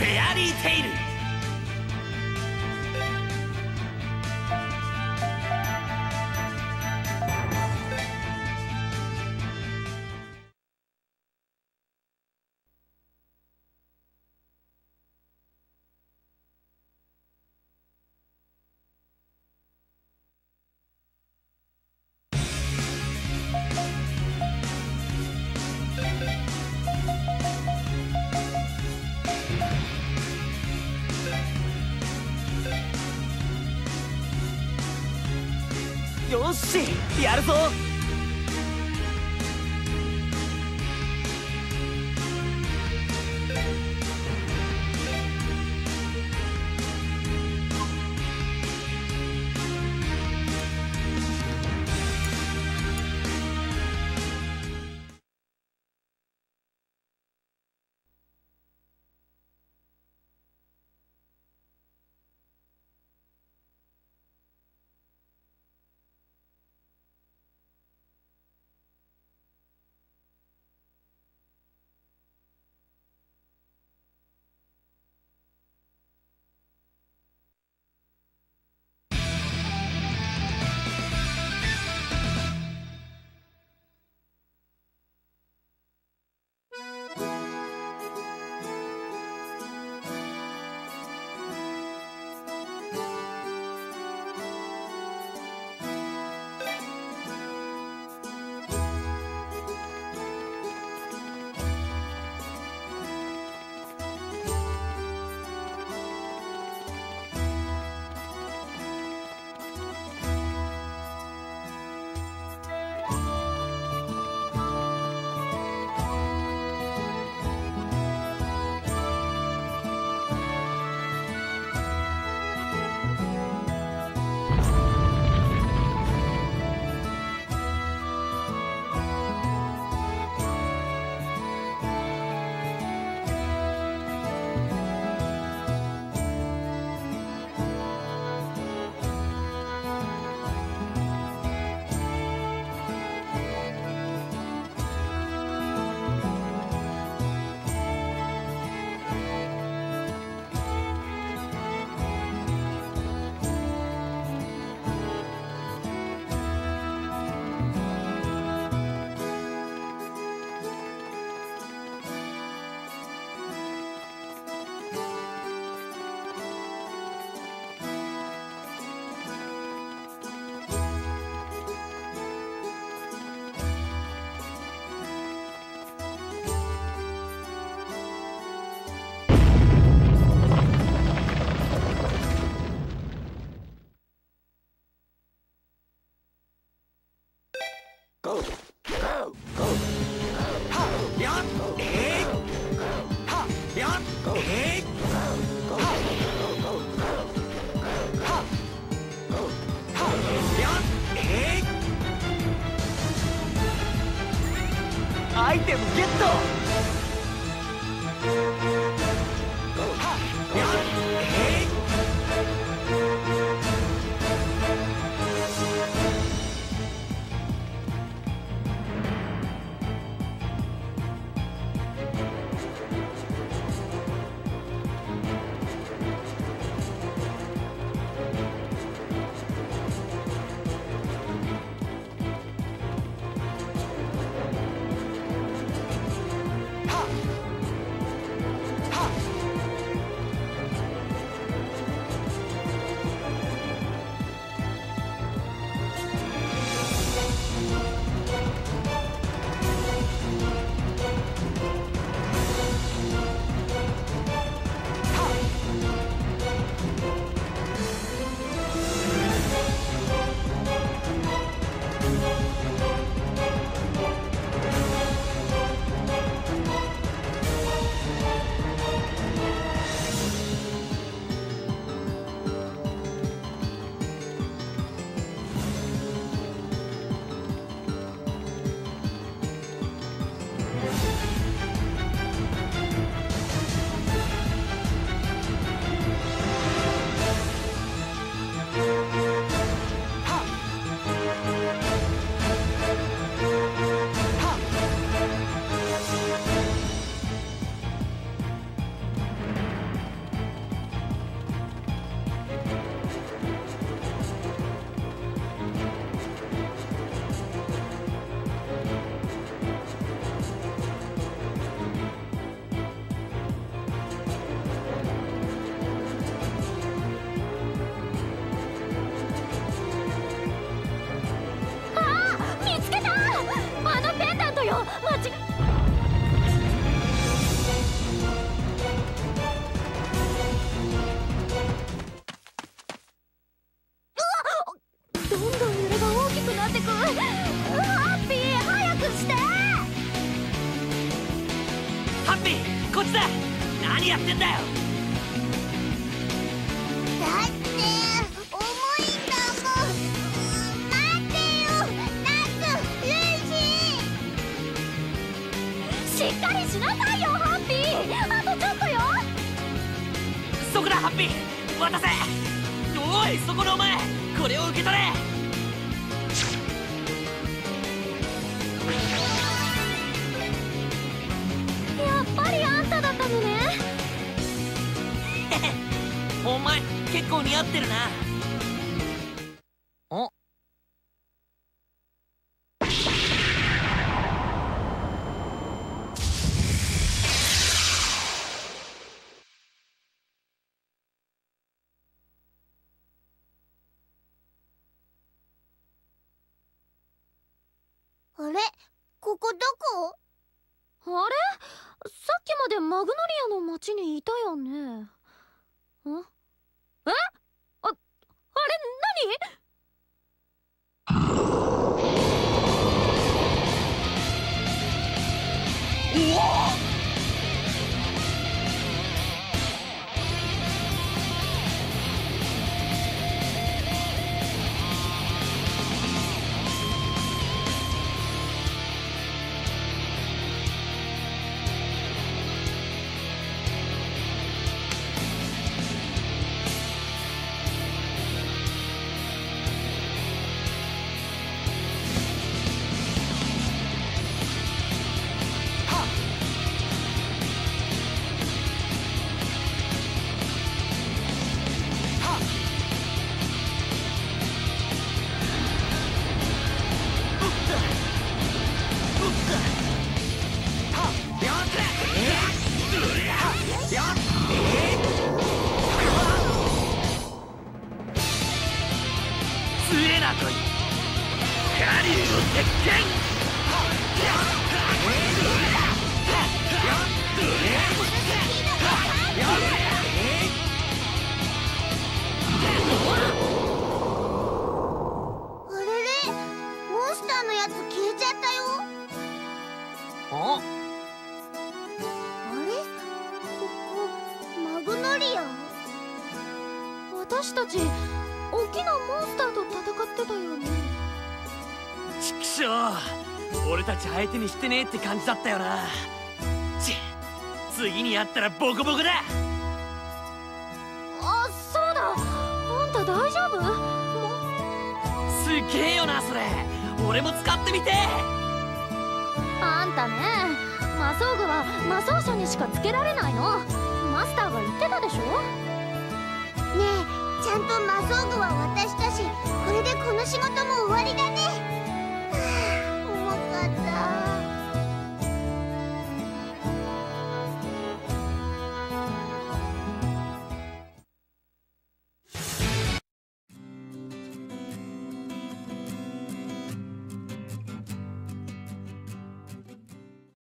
フェアリーテイル。よしやるぞアイテムゲットハッピーこっちだ。何やってんだよ。だって重いんだもん待ってよ。ナツルイジしっかりしなさいよハッピー。あとちょっとよ。そこだハッピー。渡せ。おいそこのお前。これを受け取れ結構似合ってるな。お。あれ？ここどこ？あれ？さっきまでマグノリアの町にいたよね。ん？えああれ何？な鉄拳あれ？れモンスターのやつ消えちゃったよ。おあれ？ここマグノリア？私たちってたよねちくしょう。俺たち相手にしてねえって感じだったよな。ち次に会ったらボコボコだ。あそうだ。あんた大丈夫？すげえよなそれ。俺も使ってみて。あんたね魔装具は魔装者にしかつけられないの。マスターが言ってたでしょ？ねえちゃんと魔装具は渡したしこれでこの仕事も終わりだね。